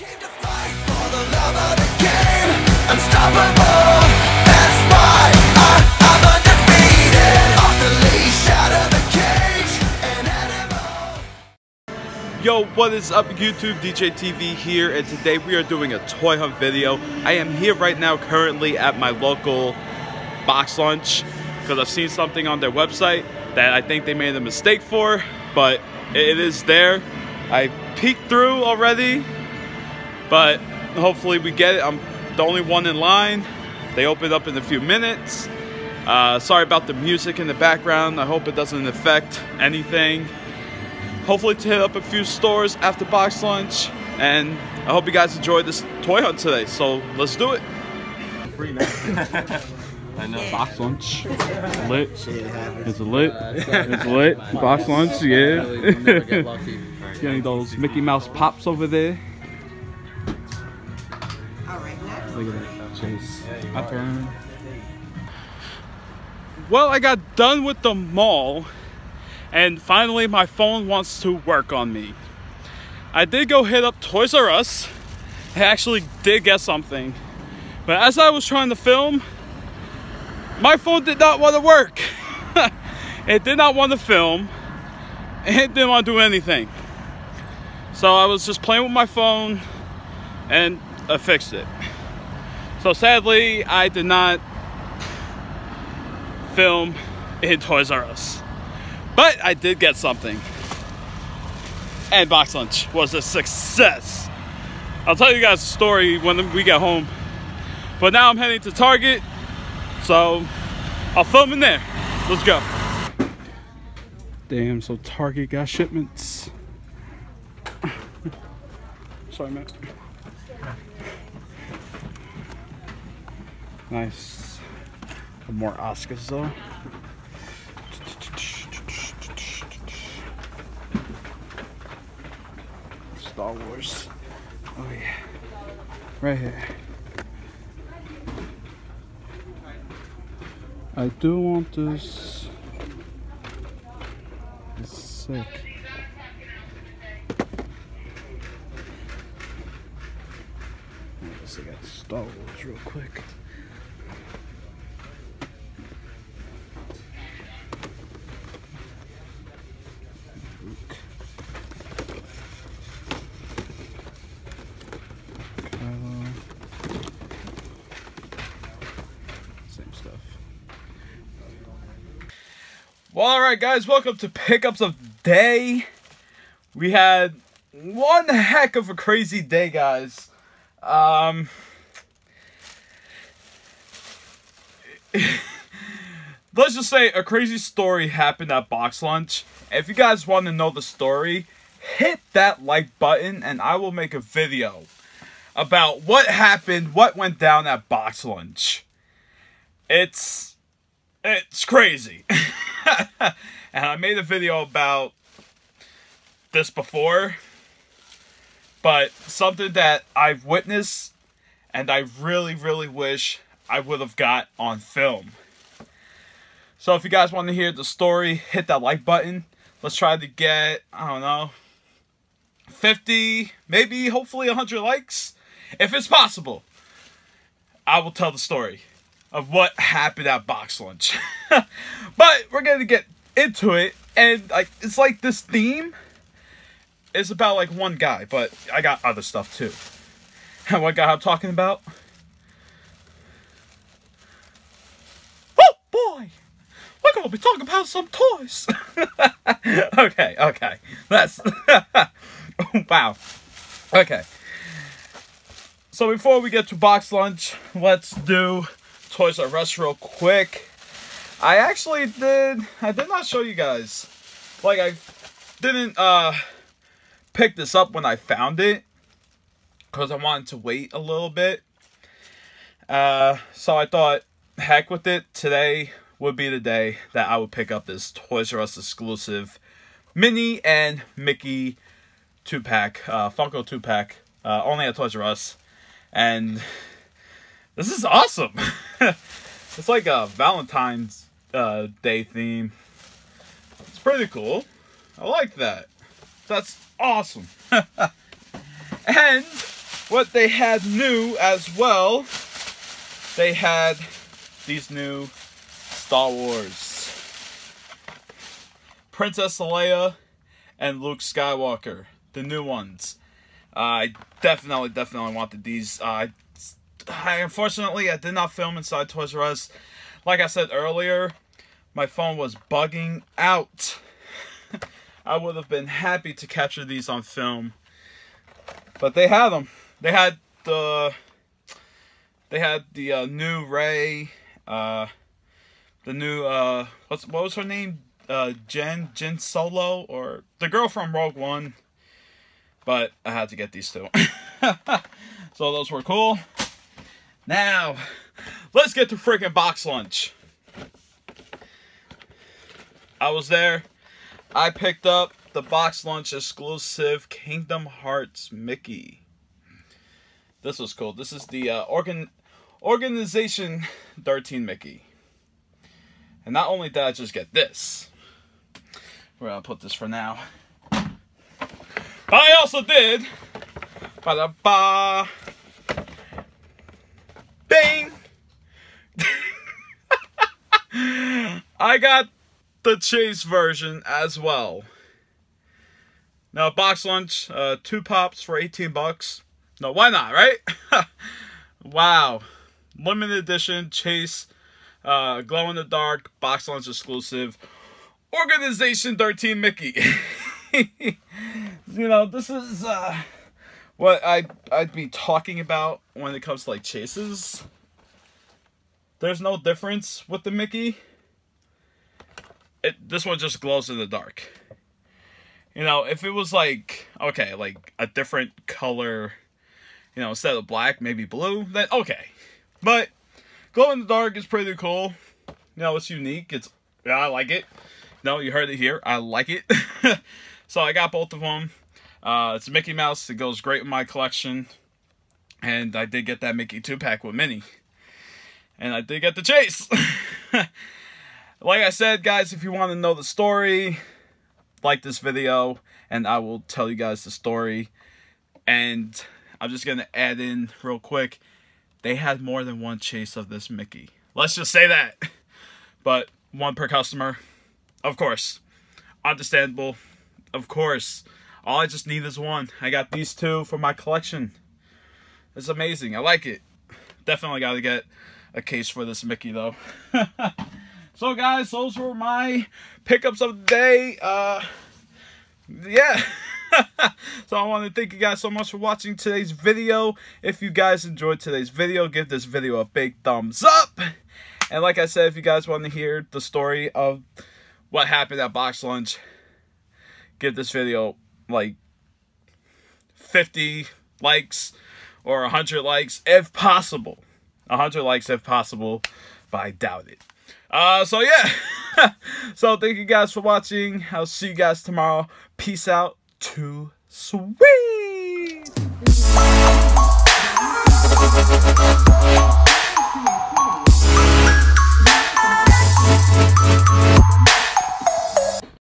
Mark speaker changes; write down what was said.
Speaker 1: Yo, what is up YouTube? DJ TV here, and today we are doing a toy hunt video. I am here right now currently at my local box lunch because I've seen something on their website that I think they made a mistake for, but it is there. I peeked through already, but hopefully we get it. I'm the only one in line. They open up in a few minutes. Uh, sorry about the music in the background. I hope it doesn't affect anything. Hopefully to hit up a few stores after box lunch. And i hope you guys enjoyed this toy hunt today. So let's do it. I know. Box lunch. Lit. It's lit? It's lit? Box lunch? Yeah. getting those mickey mouse pops over there Look at that. Chase. I turn. Well, I got done with the mall, and finally my phone wants to work on me. I did go hit up Toys R Us. I actually did get something. But as I was trying to film, my phone did not want to work. it did not want to film. It didn't want to do anything. So I was just playing with my phone and I fixed it. So sadly, I did not film in Toys R Us. But I did get something. And Box Lunch was a success. I'll tell you guys the story when we get home. But now I'm heading to Target. So I'll film in there. Let's go. Damn, so Target got shipments. Sorry, man. Nice. More Oscars though. Star Wars. Oh yeah. Right here. I do want this. It's sick. Let's look at Star Wars real quick. Well, all right, guys, welcome to pickups of day. We had one heck of a crazy day, guys. Um, let's just say a crazy story happened at box lunch. If you guys want to know the story, hit that like button and I will make a video about what happened, what went down at box lunch. It's it's crazy. and I made a video about this before, but something that I've witnessed and I really really wish I would have got on film. So if you guys want to hear the story, hit that like button. Let's try to get, I don't know, 50, maybe hopefully 100 likes. If it's possible, I will tell the story of what happened at box lunch. but we're to get into it and like it's like this theme is about like one guy, but I got other stuff too. And what guy I'm talking about? Oh boy! We're gonna be talking about some toys. okay, okay. That's wow. Okay. So before we get to box lunch, let's do Toys R Us real quick. I actually did I did not show you guys. Like I didn't uh pick this up when I found it because I wanted to wait a little bit. Uh so I thought heck with it. Today would be the day that I would pick up this Toys R Us exclusive Minnie and Mickey two pack, uh, Funko two pack, uh, only at Toys R Us, and this is awesome. it's like a Valentine's uh, Day theme. It's pretty cool. I like that. That's awesome. and what they had new as well, they had these new Star Wars. Princess Leia and Luke Skywalker, the new ones. I definitely, definitely wanted these. Uh, I unfortunately I did not film inside Toys R Us. Like I said earlier, my phone was bugging out. I would have been happy to capture these on film, but they had them. They had the they had the uh, new Rey, uh, the new uh, what's what was her name? Uh, Jen Jen Solo or the girl from Rogue One. But I had to get these two. so those were cool. Now, let's get to freaking box lunch. I was there. I picked up the box lunch exclusive Kingdom Hearts Mickey. This was cool. This is the uh, organ organization 13 Mickey. And not only did I just get this, we're gonna put this for now. But I also did. Ba da ba. Bang. I got the chase version as well. Now, box lunch, uh, two pops for 18 bucks. No, why not, right? wow. Limited edition chase, uh, glow in the dark, box lunch exclusive, Organization 13 Mickey. you know, this is uh, what I I'd be talking about when it comes to like chases. There's no difference with the Mickey. It this one just glows in the dark. You know, if it was like okay, like a different color, you know, instead of black, maybe blue, then okay. But glow in the dark is pretty cool. You know, it's unique. It's yeah, I like it. No, you heard it here. I like it. so I got both of them. Uh, it's Mickey Mouse. It goes great with my collection. And I did get that Mickey 2-pack with Minnie. And I did get the chase. like I said, guys, if you want to know the story, like this video. And I will tell you guys the story. And I'm just going to add in real quick. They had more than one chase of this Mickey. Let's just say that. But one per customer. Of course. Understandable. Of course. All I just need is one. I got these two for my collection. It's amazing. I like it. Definitely got to get a case for this Mickey, though. so, guys, those were my pickups of the day. Uh, yeah. so I want to thank you guys so much for watching today's video. If you guys enjoyed today's video, give this video a big thumbs up. And like I said, if you guys want to hear the story of what happened at Box Lunch, give this video like 50 likes or 100 likes if possible. 100 likes if possible, but I doubt it. Uh, so yeah. so thank you guys for watching. I'll see you guys tomorrow. Peace out. to sweet.